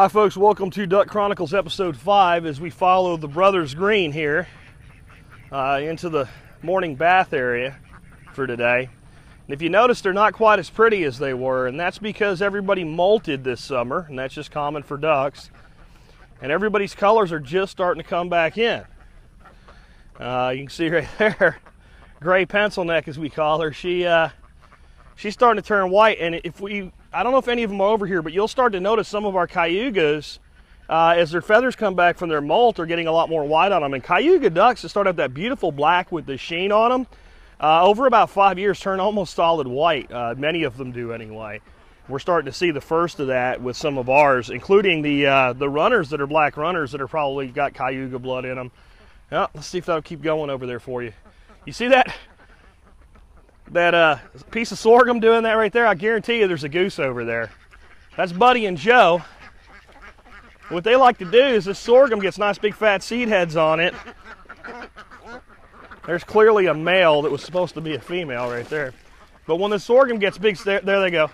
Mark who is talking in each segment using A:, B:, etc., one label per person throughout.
A: Hi, folks. Welcome to Duck Chronicles episode 5 as we follow the Brothers Green here uh, into the morning bath area for today. And if you notice, they're not quite as pretty as they were, and that's because everybody molted this summer, and that's just common for ducks. And everybody's colors are just starting to come back in. Uh, you can see right there, gray pencil neck, as we call her. She uh, she's starting to turn white, and if we I don't know if any of them are over here, but you'll start to notice some of our cayugas, uh, as their feathers come back from their molt, are getting a lot more white on them. And cayuga ducks that start out that beautiful black with the sheen on them, uh, over about five years turn almost solid white. Uh, many of them do anyway. We're starting to see the first of that with some of ours, including the uh, the runners that are black runners that are probably got cayuga blood in them. Yeah, let's see if that'll keep going over there for you. You see that? That uh, piece of sorghum doing that right there, I guarantee you there's a goose over there. That's Buddy and Joe. What they like to do is this sorghum gets nice big fat seed heads on it. There's clearly a male that was supposed to be a female right there. But when the sorghum gets big, there, there they go.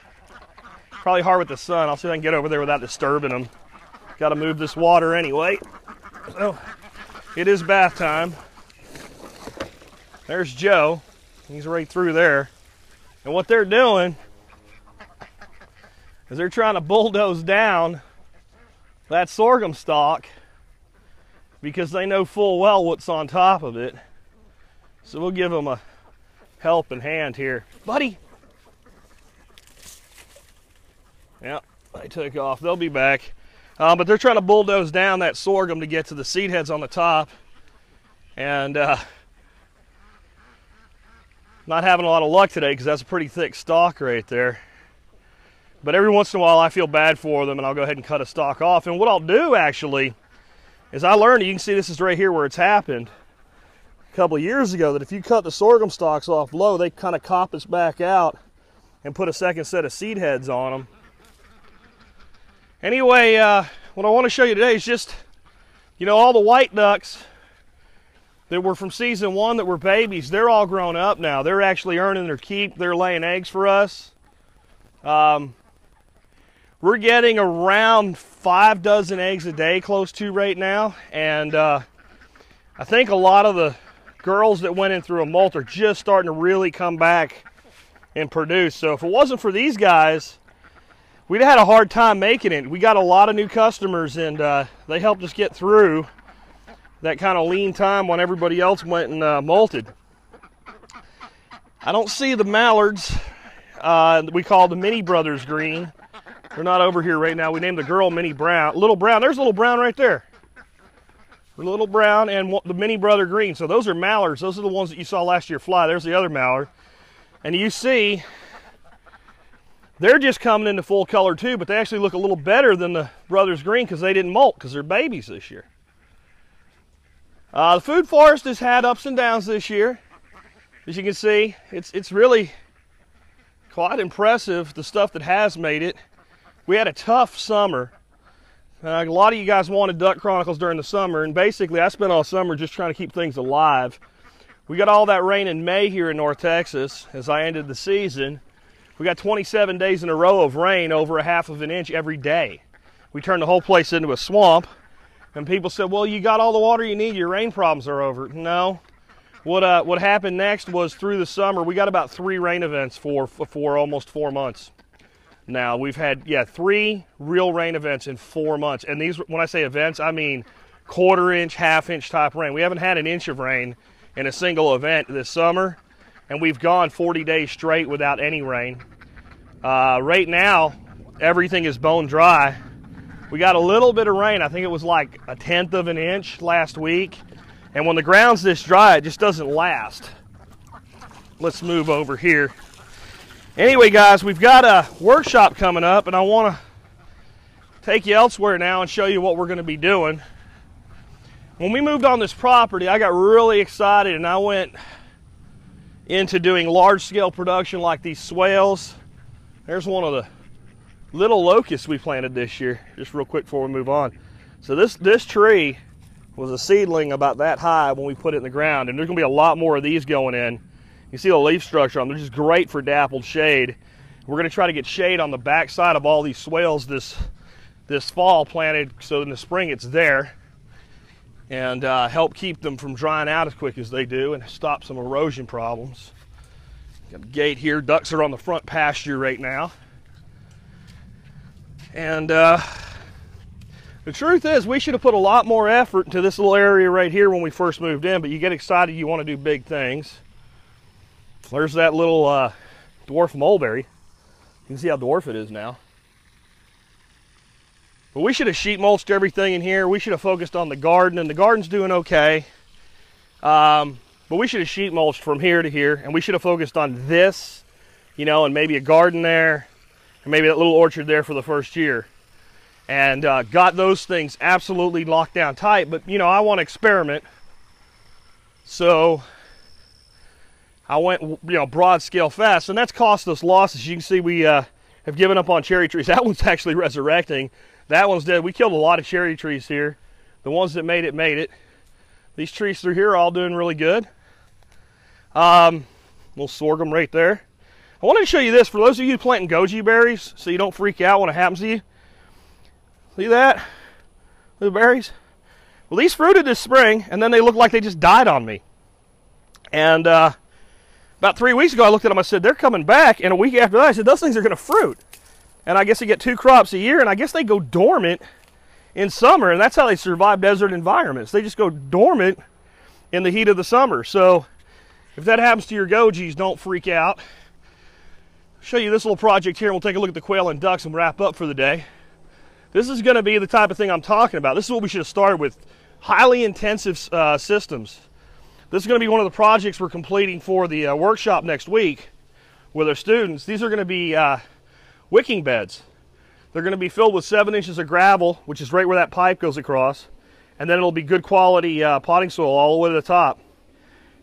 A: Probably hard with the sun. I'll see if I can get over there without disturbing them. Got to move this water anyway. So it is bath time. There's Joe. He's right through there. And what they're doing is they're trying to bulldoze down that sorghum stalk because they know full well what's on top of it. So we'll give them a helping hand here. Buddy! Yep, they took off. They'll be back. Uh, but they're trying to bulldoze down that sorghum to get to the seed heads on the top. And uh, not having a lot of luck today because that's a pretty thick stalk right there. But every once in a while I feel bad for them and I'll go ahead and cut a stalk off. And what I'll do actually is I learned, you can see this is right here where it's happened a couple of years ago, that if you cut the sorghum stalks off low, they kind of coppice back out and put a second set of seed heads on them. Anyway, uh, what I want to show you today is just, you know, all the white ducks that were from season one that were babies, they're all grown up now. They're actually earning their keep. They're laying eggs for us. Um, we're getting around five dozen eggs a day close to right now. And uh, I think a lot of the girls that went in through a molt are just starting to really come back and produce. So if it wasn't for these guys, we'd have had a hard time making it. We got a lot of new customers and uh, they helped us get through that kind of lean time when everybody else went and uh, molted. I don't see the mallards. Uh, we call the Mini Brothers green. They're not over here right now. We named the girl Minnie Brown. Little Brown. There's Little Brown right there. Little Brown and the Mini Brother green. So those are mallards. Those are the ones that you saw last year fly. There's the other mallard. And you see, they're just coming into full color too, but they actually look a little better than the Brothers green because they didn't molt because they're babies this year. Uh, the food forest has had ups and downs this year. As you can see, it's, it's really quite impressive, the stuff that has made it. We had a tough summer. Uh, a lot of you guys wanted Duck Chronicles during the summer, and basically I spent all summer just trying to keep things alive. We got all that rain in May here in North Texas as I ended the season. We got 27 days in a row of rain over a half of an inch every day. We turned the whole place into a swamp. And people said, well, you got all the water you need, your rain problems are over. No. What, uh, what happened next was through the summer, we got about three rain events for, for almost four months. Now, we've had, yeah, three real rain events in four months. And these, when I say events, I mean quarter inch, half inch type rain. We haven't had an inch of rain in a single event this summer. And we've gone 40 days straight without any rain. Uh, right now, everything is bone dry we got a little bit of rain. I think it was like a tenth of an inch last week. And when the ground's this dry, it just doesn't last. Let's move over here. Anyway, guys, we've got a workshop coming up, and I want to take you elsewhere now and show you what we're going to be doing. When we moved on this property, I got really excited and I went into doing large scale production like these swales. There's one of the little locusts we planted this year, just real quick before we move on. So this, this tree was a seedling about that high when we put it in the ground, and there's gonna be a lot more of these going in. You see the leaf structure on them, they're just great for dappled shade. We're gonna try to get shade on the back side of all these swales this, this fall planted so in the spring it's there and uh, help keep them from drying out as quick as they do and stop some erosion problems. Got a gate here. Ducks are on the front pasture right now. And uh, the truth is, we should have put a lot more effort into this little area right here when we first moved in, but you get excited, you want to do big things. There's that little uh, dwarf mulberry. You can see how dwarf it is now. But we should have sheet mulched everything in here. We should have focused on the garden, and the garden's doing okay. Um, but we should have sheet mulched from here to here, and we should have focused on this, you know, and maybe a garden there, and maybe that little orchard there for the first year. And uh, got those things absolutely locked down tight. But, you know, I want to experiment. So I went, you know, broad scale fast, and that's cost us losses. You can see we uh, have given up on cherry trees. That one's actually resurrecting. That one's dead. We killed a lot of cherry trees here. The ones that made it, made it. These trees through here are all doing really good. Um, little sorghum right there. I wanted to show you this for those of you planting goji berries so you don't freak out when it happens to you. See that? The berries? Well, these fruited this spring and then they look like they just died on me. And uh, about three weeks ago, I looked at them. I said, they're coming back. And a week after that, I said, those things are going to fruit and I guess they get two crops a year, and I guess they go dormant in summer, and that's how they survive desert environments. They just go dormant in the heat of the summer. So if that happens to your gojis, don't freak out. Show you this little project here, and we'll take a look at the quail and ducks and wrap up for the day. This is going to be the type of thing I'm talking about. This is what we should have started with. Highly intensive uh, systems. This is going to be one of the projects we're completing for the uh, workshop next week with our students. These are going to be uh, wicking beds. They're going to be filled with seven inches of gravel, which is right where that pipe goes across. And then it'll be good quality uh, potting soil all the way to the top.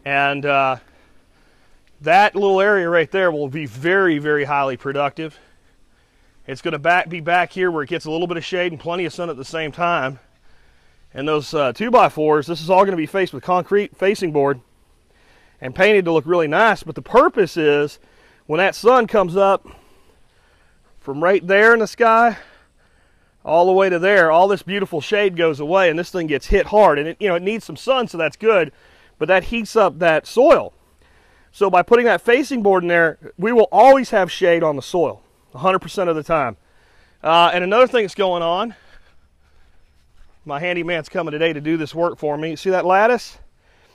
A: And uh, that little area right there will be very, very highly productive. It's going to back, be back here where it gets a little bit of shade and plenty of sun at the same time. And those uh, 2x4s, this is all going to be faced with concrete facing board and painted to look really nice. But the purpose is when that sun comes up, from right there in the sky all the way to there, all this beautiful shade goes away and this thing gets hit hard. And it, you know, it needs some sun, so that's good, but that heats up that soil. So by putting that facing board in there, we will always have shade on the soil, 100% of the time. Uh, and another thing that's going on, my handyman's coming today to do this work for me. See that lattice?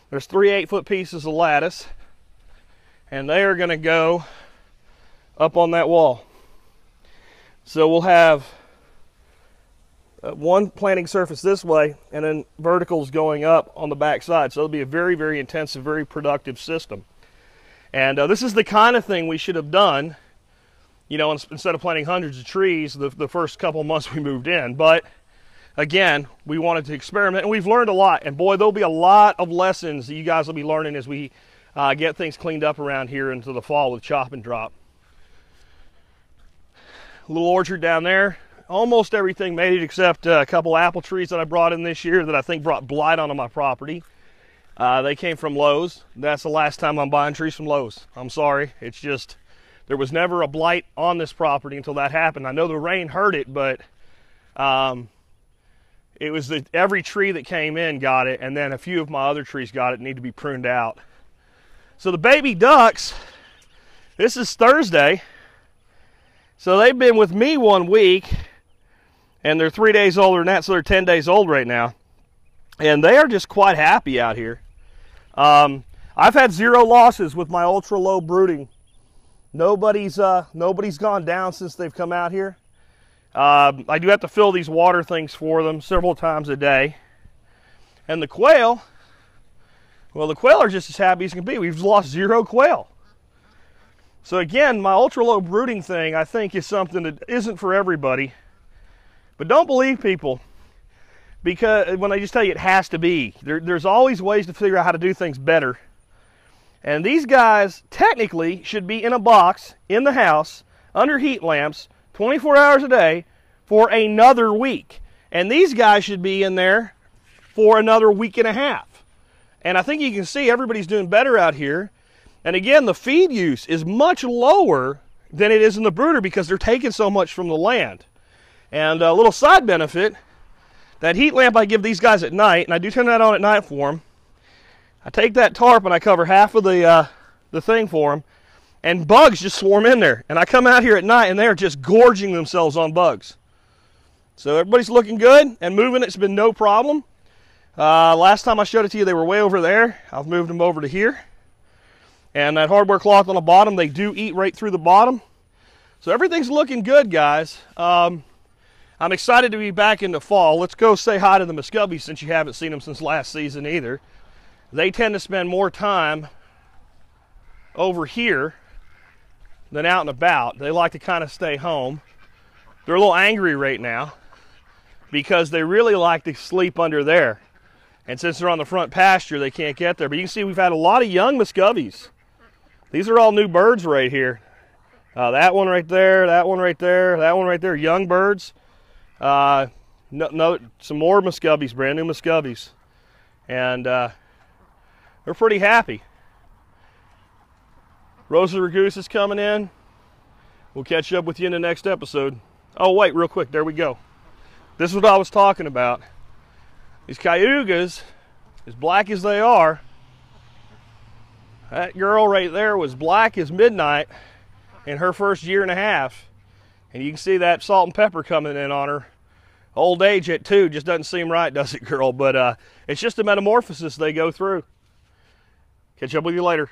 A: There's three eight foot pieces of lattice, and they are going to go up on that wall. So we'll have uh, one planting surface this way and then verticals going up on the back side. So it'll be a very, very intensive, very productive system. And uh, this is the kind of thing we should have done, you know, instead of planting hundreds of trees the, the first couple months we moved in. But again, we wanted to experiment and we've learned a lot. And boy, there'll be a lot of lessons that you guys will be learning as we uh, get things cleaned up around here into the fall with chop and drop little orchard down there. Almost everything made it except uh, a couple apple trees that I brought in this year that I think brought blight onto my property. Uh, they came from Lowe's. That's the last time I'm buying trees from Lowe's. I'm sorry. It's just, there was never a blight on this property until that happened. I know the rain hurt it, but um, it was that every tree that came in got it, and then a few of my other trees got it, need to be pruned out. So the baby ducks, this is Thursday. So they've been with me one week, and they're three days older than that, so they're 10 days old right now. And they are just quite happy out here. Um, I've had zero losses with my ultra low brooding. Nobody's uh, nobody's gone down since they've come out here. Um, I do have to fill these water things for them several times a day. And the quail, well, the quail are just as happy as can be. We've lost zero quail. So again, my ultra low brooding thing, I think, is something that isn't for everybody. But don't believe people because when they just tell you it has to be. There, there's always ways to figure out how to do things better. And these guys technically should be in a box in the house under heat lamps 24 hours a day for another week. And these guys should be in there for another week and a half. And I think you can see everybody's doing better out here. And again, the feed use is much lower than it is in the brooder because they're taking so much from the land. And a little side benefit that heat lamp I give these guys at night, and I do turn that on at night for them. I take that tarp and I cover half of the uh, the thing for them, and bugs just swarm in there. And I come out here at night and they're just gorging themselves on bugs. So everybody's looking good and moving. It's been no problem. Uh, last time I showed it to you, they were way over there. I've moved them over to here. And that hardware cloth on the bottom, they do eat right through the bottom. So everything's looking good, guys. Um, I'm excited to be back in the fall. Let's go say hi to the Muscovies since you haven't seen them since last season either. They tend to spend more time over here than out and about. They like to kind of stay home. They're a little angry right now because they really like to sleep under there. And since they're on the front pasture, they can't get there. But you can see we've had a lot of young Muscovies. These are all new birds right here. Uh, that one right there, that one right there, that one right there, young birds. Uh, no, no, some more Muscovies, brand new Muscovies. And uh, they're pretty happy. Rosa Ragoose is coming in. We'll catch up with you in the next episode. Oh, wait, real quick. There we go. This is what I was talking about. These cayugas, as black as they are, that girl right there was black as midnight in her first year and a half. And you can see that salt and pepper coming in on her. Old age at two just doesn't seem right, does it, girl? But uh, it's just a metamorphosis they go through. Catch up with you later.